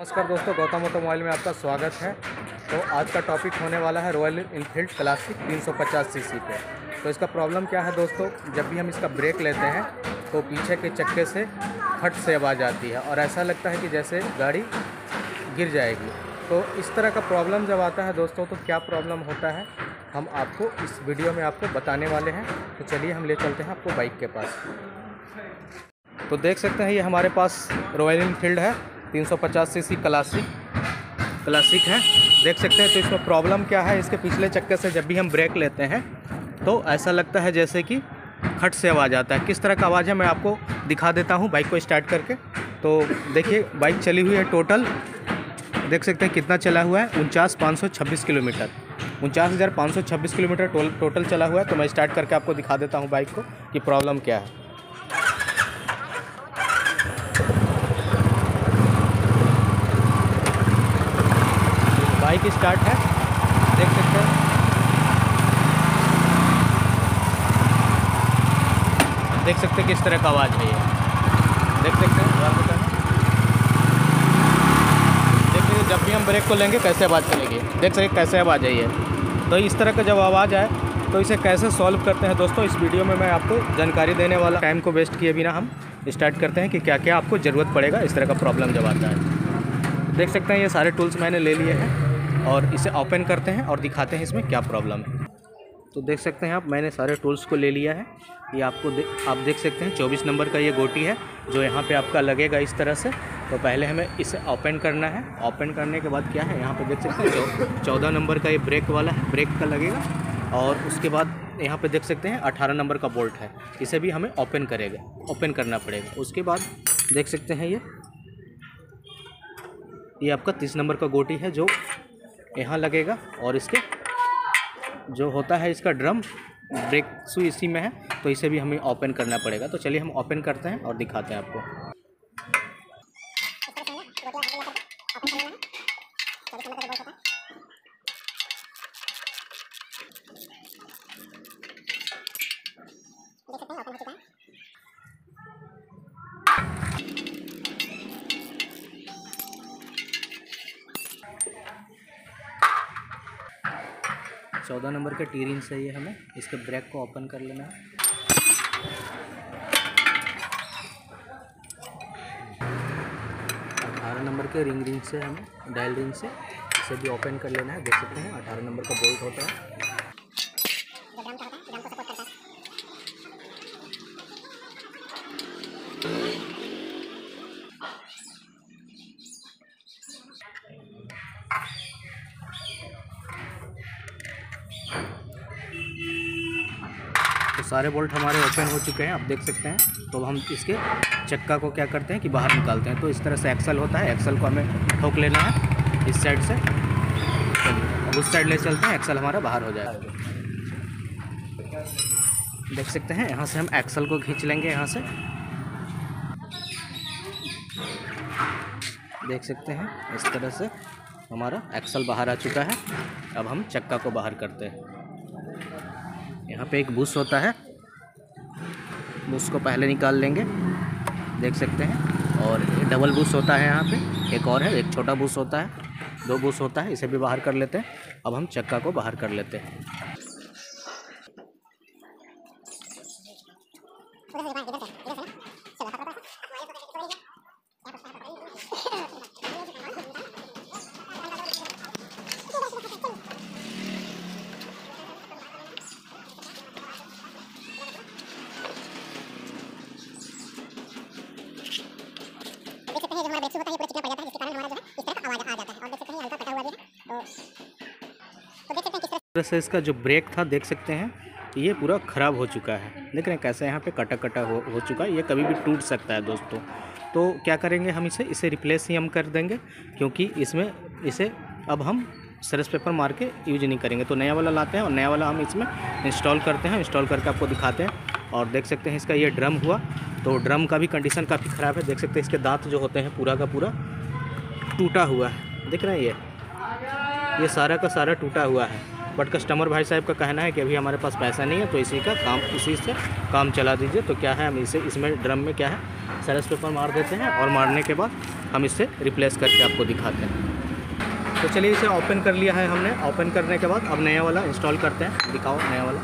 नमस्कार दोस्तों, गौतम ऑटोमोबाइल में आपका स्वागत है। तो आज का टॉपिक होने वाला है रॉयल इनफील्ड क्लासिक 350 सीसी पे। तो इसका प्रॉब्लम क्या है दोस्तों? जब भी हम इसका ब्रेक लेते हैं तो पीछे के चक्के से खट से आवाज़ आती है और ऐसा लगता है कि जैसे गाड़ी गिर जाएगी। तो इस तरह का प्रॉब्लम जब आता है दोस्तों तो क्या प्रॉब्लम होता है? हम आपको इस वीडियो में आपको बताने वाले हैं। तो चलिए हम ले चलते हैं आपको बाइक के पास। तो देख सकते हैं, ये हमारे पास रॉयल इनफील्ड है। 350 सीसी क्लासिक क्लासिक है। देख सकते हैं तो इसमें प्रॉब्लम क्या है? इसके पिछले चक्के से जब भी हम ब्रेक लेते हैं तो ऐसा लगता है जैसे कि खट से आवाज़ आता है। किस तरह का आवाज़ है, मैं आपको दिखा देता हूँ बाइक को स्टार्ट करके। तो देखिए बाइक चली हुई है टोटल देख सकते हैं कितना चला हुआ है? उनचास पाँच सौ छब्बीस किलोमीटर। उनचास हज़ार पाँच सौ छब्बीस किलोमीटर टोटल चला हुआ है। तो मैं स्टार्ट करके आपको दिखा देता हूँ बाइक को कि प्रॉब्लम क्या है। बाइक स्टार्ट है। देख सकते हैं। देख सकते हैं किस तरह का आवाज़ है ये। देख सकते हैं। देख सकते जब भी हम ब्रेक को लेंगे, कैसे आवाज़ चलेगी। देख सकते कैसे आवाज़ आई है तो इस तरह का जब आवाज़ आए तो इसे कैसे सॉल्व करते हैं दोस्तों, इस वीडियो में मैं आपको जानकारी देने वाला टाइम को वेस्ट किए बिना हम स्टार्ट करते हैं कि क्या क्या आपको ज़रूरत पड़ेगा, इस तरह का प्रॉब्लम जब आता है। देख सकते हैं, ये सारे टूल्स मैंने ले लिए हैं। और इसे ओपन करते हैं और दिखाते हैं इसमें क्या प्रॉब्लम है। तो देख सकते हैं आप मैंने सारे टूल्स को ले लिया है। ये आपको दे, आप देख सकते हैं 24 नंबर का ये गोटी है जो यहाँ पे आपका लगेगा इस तरह से। तो पहले हमें इसे ओपन करना है। ओपन करने के बाद क्या है यहाँ पे देख सकते हैं चौदह नंबर का ये ब्रेक वाला है ब्रेक का लगेगा। और उसके बाद यहाँ पे देख सकते हैं अठारह नंबर का बोल्ट है। इसे भी हमें ओपन करेगा ओपन करना पड़ेगा। उसके बाद देख सकते हैं ये ये आपका तीस नंबर का गोटी है जो यहाँ लगेगा और इसके जो होता है इसका ड्रम, ब्रेक सू इसी में है तो इसे भी हमें ओपन करना पड़ेगा। तो चलिए हम ओपन करते हैं और दिखाते हैं आपको। चौदह नंबर का टी रिंग चाहिए हमें। इसके ब्रेक को ओपन कर लेना है। अठारह नंबर के रिंग रिंग से हमें, डायल रिंग से इसे भी ओपन कर लेना है, देख सकते हैं, अठारह नंबर का बोल्ट होता है तो सारे बोल्ट हमारे ओपन हो चुके हैं, आप देख सकते हैं। तो हम इसके चक्का को क्या करते हैं कि बाहर निकालते हैं। तो इस तरह से एक्सल होता है। एक्सल को हमें ठोक लेना है इस साइड से। अब उस साइड ले चलते हैं। एक्सल हमारा बाहर हो जाएगा। देख सकते हैं, यहाँ से हम एक्सल को खींच लेंगे, यहाँ से। देख सकते हैं, इस तरह से हमारा एक्सल बाहर आ चुका है। अब हम चक्का को बाहर करते हैं। यहाँ पे एक बुश होता है। बुश को पहले निकाल लेंगे। देख सकते हैं। और डबल बुश होता है यहाँ पे। एक और है, एक छोटा बुश होता है। दो बुश होता है, इसे भी बाहर कर लेते हैं। अब हम चक्का को बाहर कर लेते हैं हमारा ब्रेक होता है पूरा चिकना पड़ जाता है जिसके कारण हमारा जो है इस तरह का आवाज़ आ जाता है और देख सकते हैं हल्का कटा हुआ भी है तो तो देख सकते हैं किस तरह से इसका जो ब्रेक था देख सकते हैं ये पूरा ख़राब हो चुका है। देख रहे हैं कैसे यहाँ पे कटा कटा हो, हो चुका है। ये कभी भी टूट सकता है दोस्तों। तो क्या करेंगे हम इसे? इसे रिप्लेस ही हम कर देंगे क्योंकि इसमें इसे अब हम सरस पेपर मार के यूज़ नहीं करेंगे। तो नया वाला लाते हैं और नया वाला हम इसमें इंस्टॉल करते हैं। इंस्टॉल करके आपको दिखाते हैं और देख सकते हैं इसका ये ड्रम हुआ। तो ड्रम का भी कंडीशन काफ़ी ख़राब है। देख सकते हैं इसके दांत जो होते हैं पूरा का पूरा टूटा हुआ है। देख रहे हैं ये? ये सारा का सारा टूटा हुआ है। बट कस्टमर भाई साहब का कहना है कि अभी हमारे पास पैसा नहीं है तो इसी का काम, इसी से काम चला दीजिए। तो क्या है, हम इसे, इसमें ड्रम में क्या है, सरस पेपर मार देते हैं और मारने के बाद हम इससे रिप्लेस करके आपको दिखाते हैं। तो चलिए इसे ओपन कर लिया है हमने। ओपन करने के बाद अब नया वाला इंस्टॉल करते हैं। दिखाओ नया वाला।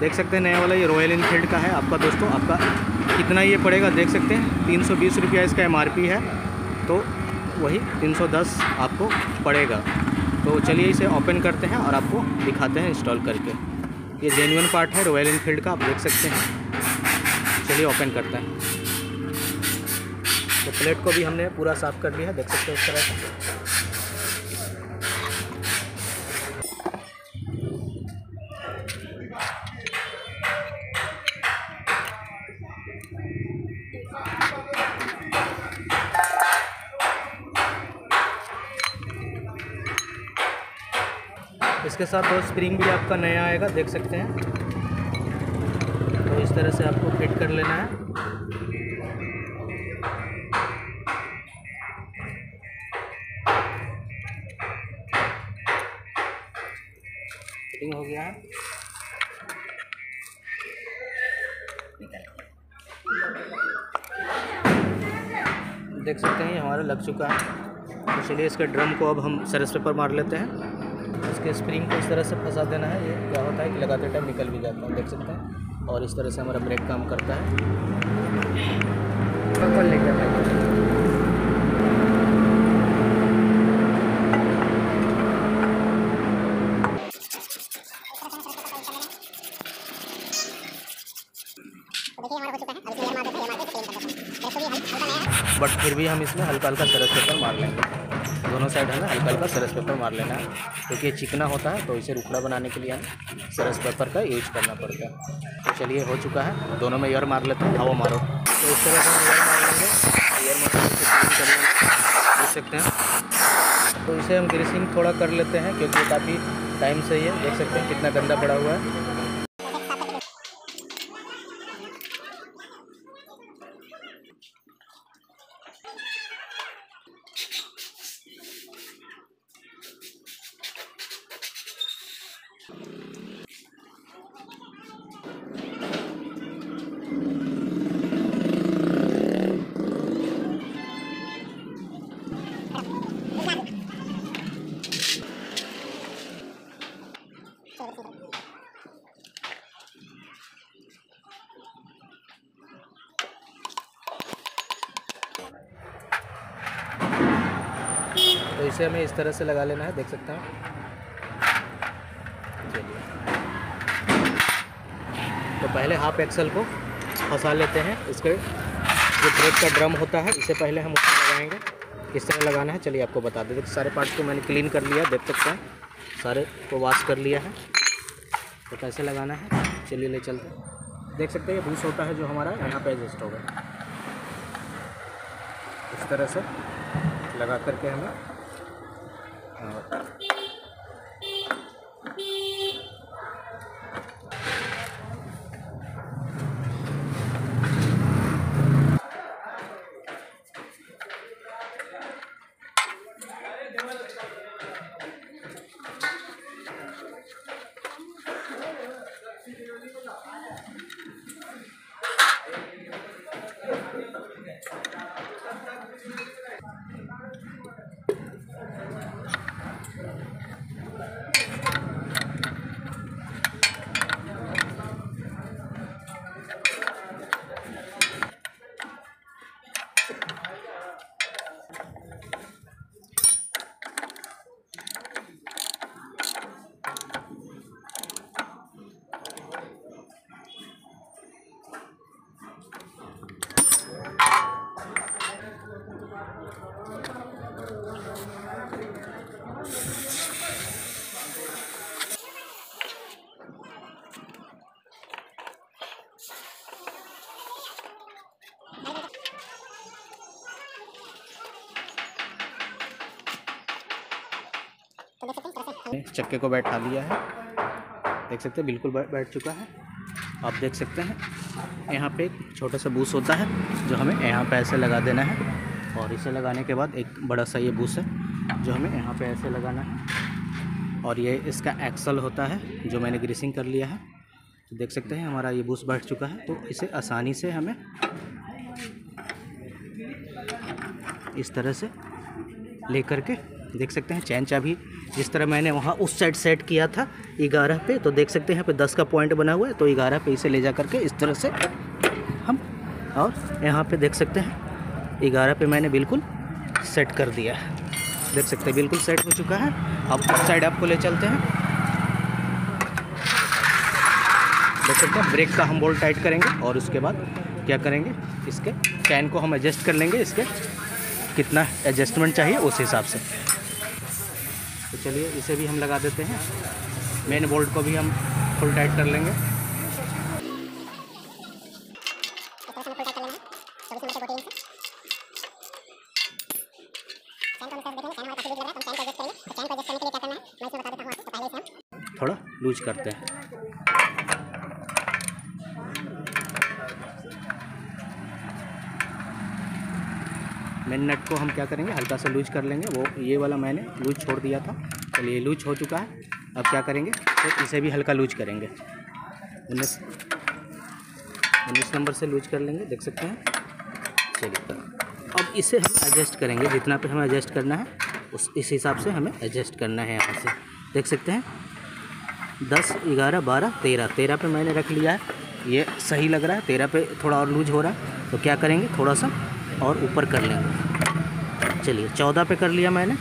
देख सकते हैं नया वाला ये रॉयल इनफील्ड का है आपका दोस्तों। आपका कितना ये पड़ेगा, देख सकते हैं। तीन सौ बीस रुपया इसका एमआरपी है। तो वही तीन सौ दस आपको पड़ेगा। तो चलिए इसे ओपन करते हैं और आपको दिखाते हैं इंस्टॉल करके। ये जेन्यून पार्ट है रॉयल इनफील्ड का, आप देख सकते हैं। चलिए ओपन करते हैं। तो प्लेट को भी हमने पूरा साफ़ कर लिया है, देख सकते हैं इस तरह से। इसके साथ दो स्प्रिंग भी आपका नया आएगा, देख सकते हैं। तो इस तरह से आपको फिट कर लेना है। फिटिंग हो गया। है देख सकते हैं, ये हमारा लग चुका है। तो चलिए इसके ड्रम को अब हम सरस पेपर मार लेते हैं। इसके स्प्रिंग को इस तरह से फंसा देना है। ये क्या होता है कि लगाते टाइम निकल भी जाता है देख सकते हैं। और इस तरह से हमारा ब्रेक काम करता है। बट फिर भी हम इसमें हल्का हल्का सरस पेपर मार लेंगे। दोनों साइड हमें हल्का हल्का सरस पेपर मार लेना। है क्योंकि ये चिकना होता है तो इसे रुखड़ा बनाने के लिए हमें सरस पेपर का यूज़ करना पड़ता है। तो चलिए, हो चुका है। दोनों में ईयर मार लेते हैं। हवा मारो। तो इस तरह से एयर मार लेंगे। एयर मार देख सकते हैं। तो इसे हम ग्रीसिंग थोड़ा कर लेते हैं, क्योंकि काफ़ी टाइम से ही है। देख सकते हैं कितना गंदा पड़ा हुआ है। तो इसे हमें इस तरह से लगा लेना है, देख सकते हैं। तो पहले हाफ़ एक्सल को फंसा लेते हैं। इसके जो ब्रेक का ड्रम होता है, इसे पहले हम उसमें लगाएँगे। किस तरह लगाना है, चलिए आपको बता दें। सारे पार्ट्स को मैंने क्लीन कर लिया, देख सकते हैं। सारे को वॉश कर लिया है। तो कैसे लगाना है, चलिए ले चलते देख सकते हैं, ये बूस होता है जो हमारा, यहाँ पे एडजस्ट होगा इस तरह से लगा करके हमें और चक्के को बैठा लिया है। देख सकते हैं, बिल्कुल बैठ चुका है। आप देख सकते हैं, यहाँ पे एक छोटा सा बूस होता है, जो हमें यहाँ पे ऐसे लगा देना है। और इसे लगाने के बाद एक बड़ा सा ये बूस है, जो हमें यहाँ पे ऐसे लगाना है। और ये इसका एक्सल होता है, जो मैंने ग्रीसिंग कर लिया है। तो देख सकते हैं, हमारा ये बूस बैठ चुका है। तो इसे आसानी से हमें इस तरह से लेकर के देख सकते हैं, चैन चाबी, जिस तरह मैंने वहाँ उस साइड सेट किया था, ग्यारह पे तो देख सकते हैं यहाँ पे दस का पॉइंट बना हुआ है तो ग्यारह पे इसे ले जा करके इस तरह से हम और यहाँ पे देख सकते हैं, ग्यारह पे मैंने बिल्कुल सेट कर दिया है। देख सकते हैं, बिल्कुल सेट हो चुका है। अब उस साइड आपको ले चलते हैं। देख सकते हैं, ब्रेक का हम बोल्ट टाइट करेंगे और उसके बाद क्या करेंगे, इसके चैन को हम एडजस्ट कर लेंगे, इसके कितना एडजस्टमेंट चाहिए उस हिसाब से। तो चलिए इसे भी हम लगा देते हैं। मेन बोल्ट को भी हम फुल टाइट कर लेंगे। थोड़ा लूज करते हैं। मेन नट को हम क्या करेंगे? हल्का सा लूज कर लेंगे। वो ये वाला मैंने लूज छोड़ दिया था। चलिए लूज हो चुका है। अब क्या करेंगे? तो इसे भी हल्का लूज करेंगे। उन्नीस उन्नीस नंबर से लूज कर लेंगे, देख सकते हैं। चलिए अब इसे हम एडजस्ट करेंगे। जितना पे हमें एडजस्ट करना है, उस इस हिसाब से हमें एडजस्ट करना है यहाँ से। देख सकते हैं। दस, ग्यारह, बारह, तेरह। तेरह पे मैंने रख लिया है। ये सही लग रहा है। तेरह पे थोड़ा और लूज हो रहा है। तो क्या करेंगे? थोड़ा सा और ऊपर कर लेंगे। चलिए, चौदह पे कर लिया मैंने।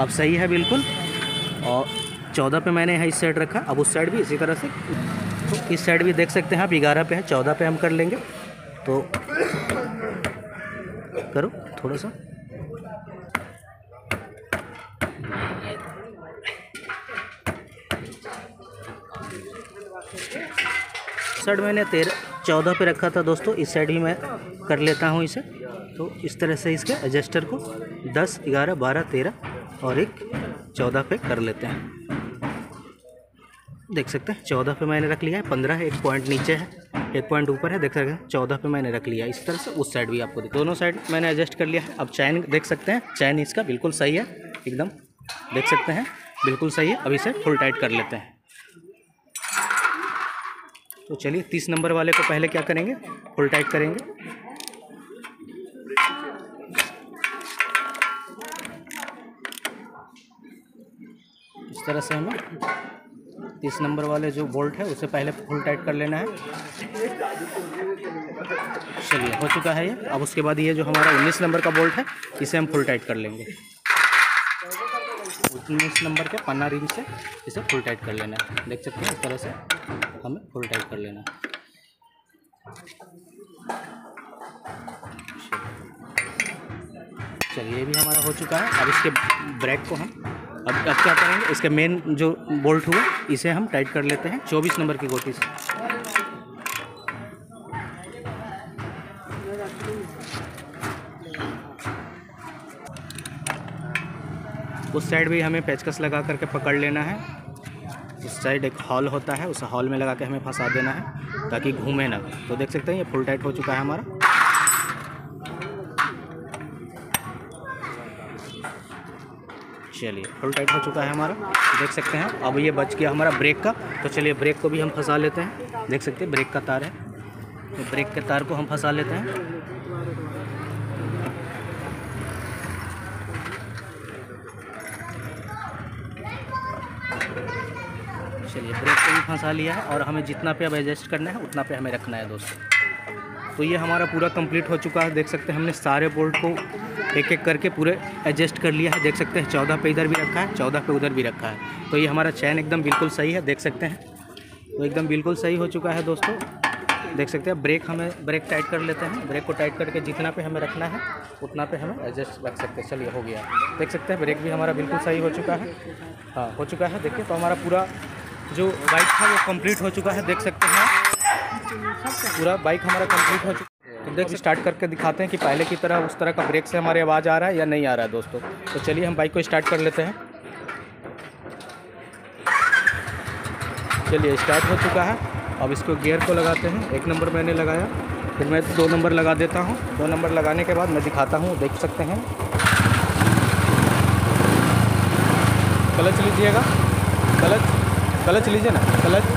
अब सही है बिल्कुल। और चौदह पे मैंने यहाँ इस साइड रखा। अब उस साइड भी इसी तरह से। तो इस साइड भी देख सकते हैं आप, ग्यारह पे है, चौदह पे हम कर लेंगे। तो करो थोड़ा सा। साइड मैंने तेरह, चौदह पे रखा था दोस्तों। इस साइड भी मैं कर लेता हूँ इसे। तो इस तरह से इसके एडजस्टर को दस, ग्यारह, बारह, तेरह और एक चौदह पे कर लेते हैं। देख सकते हैं, चौदह पे मैंने रख लिया है, पंद्रह एक पॉइंट नीचे है, एक पॉइंट ऊपर है, देख सकते हैं, चौदह पे मैंने रख लिया इस तरह से उस साइड भी आपको दोनों साइड मैंने एडजस्ट कर लिया है। अब चैन देख सकते हैं चैन इसका बिल्कुल सही है, एकदम देख सकते हैं, बिल्कुल सही है। अब इसे फुल टाइट कर लेते हैं। तो चलिए, तीस नंबर वाले को पहले क्या करेंगे? फुल टाइट करेंगे। इस तरह से हमें तीस नंबर वाले जो बोल्ट है, उसे पहले फुल टाइट कर लेना है। चलिए, हो चुका है ये। अब उसके बाद ये जो हमारा उन्नीस नंबर का बोल्ट है, इसे हम फुल टाइट कर लेंगे। उन्नीस नंबर के पन्ना रिंग से इसे फुल टाइट कर लेना है। देख सकते हैं, इस तरह से हमें फुल टाइट कर लेना है। चलिए, ये भी हमारा हो चुका है। अब इसके ब्रेक को हम अब अब क्या करेंगे? इसके मेन जो बोल्ट हुआ इसे हम टाइट कर लेते हैं। चौबीस नंबर की गोटी से। उस साइड भी हमें पेचकस लगा करके पकड़ लेना है। उस साइड एक हॉल होता है, उस हॉल में लगा के हमें फंसा देना है, ताकि घूमे ना। तो देख सकते हैं, ये फुल टाइट हो चुका है हमारा। चलिए फुल टाइट हो चुका है हमारा, देख सकते हैं। अब ये बच गया हमारा ब्रेक का। तो चलिए ब्रेक को भी हम फंसा लेते हैं। देख सकते हैं ब्रेक का तार है। तो ब्रेक के तार को हम फंसा लेते हैं। चलिए ब्रेक को भी फंसा लिया है और हमें जितना पे अब एडजस्ट करना है, उतना पे हमें रखना है दोस्तों। तो ये हमारा पूरा कंप्लीट हो चुका है। देख सकते हैं हमने सारे बोल्ट को एक एक करके पूरे एडजस्ट कर लिया है। देख सकते हैं चौदह पे इधर भी रखा है, चौदह पे उधर भी रखा है। तो ये हमारा चैन एकदम बिल्कुल सही है, देख सकते हैं। तो एकदम बिल्कुल सही हो चुका है दोस्तों। देख सकते हैं ब्रेक हमें, ब्रेक टाइट कर लेते हैं। ब्रेक को टाइट करके जितना पे हमें रखना है, उतना पे हमें एडजस्ट रख सकते हैं। चलिए, हो गया। देख सकते हैं, ब्रेक भी हमारा बिल्कुल सही हो चुका है। हाँ हो चुका है। देखिए तो हमारा पूरा जो बाइक था, वो कंप्लीट हो चुका है। देख सकते हैं। पूरा बाइक हमारा कंप्लीट हो चुका है। तो देख स्टार्ट करके दिखाते हैं कि पहले की तरह उस तरह का ब्रेक से हमारी आवाज़ आ रहा है या नहीं आ रहा है दोस्तों। तो चलिए, हम बाइक को स्टार्ट कर लेते हैं। चलिए स्टार्ट हो चुका है। अब इसको गियर को लगाते हैं। एक नंबर मैंने लगाया। फिर मैं दो नंबर लगा देता हूँ। दो नंबर लगाने के बाद मैं दिखाता हूँ। देख सकते हैं। क्लच लीजिएगा। क्लच क्लच लीजिए ना। क्लच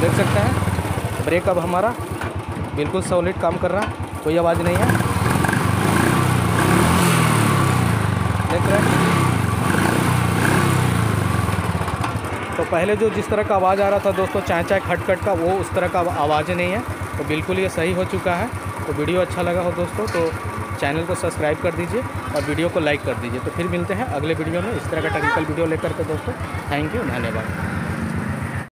देख सकते हैं। ब्रेक अब हमारा। बिल्कुल सॉलिड काम कर रहा। है कोई आवाज़ नहीं है। देख रहे हैं। तो पहले जो जिस तरह का आवाज़ आ रहा था दोस्तों चाय चाय खटखट का, वो उस तरह का आवाज़ नहीं है। तो बिल्कुल ये सही हो चुका है। तो वीडियो अच्छा लगा हो दोस्तों तो चैनल को सब्सक्राइब कर दीजिए और वीडियो को लाइक कर दीजिए। तो फिर मिलते हैं अगले वीडियो में। इस तरह का टेक्निकल वीडियो लेकर के दोस्तों। थैंक यू धन्यवाद।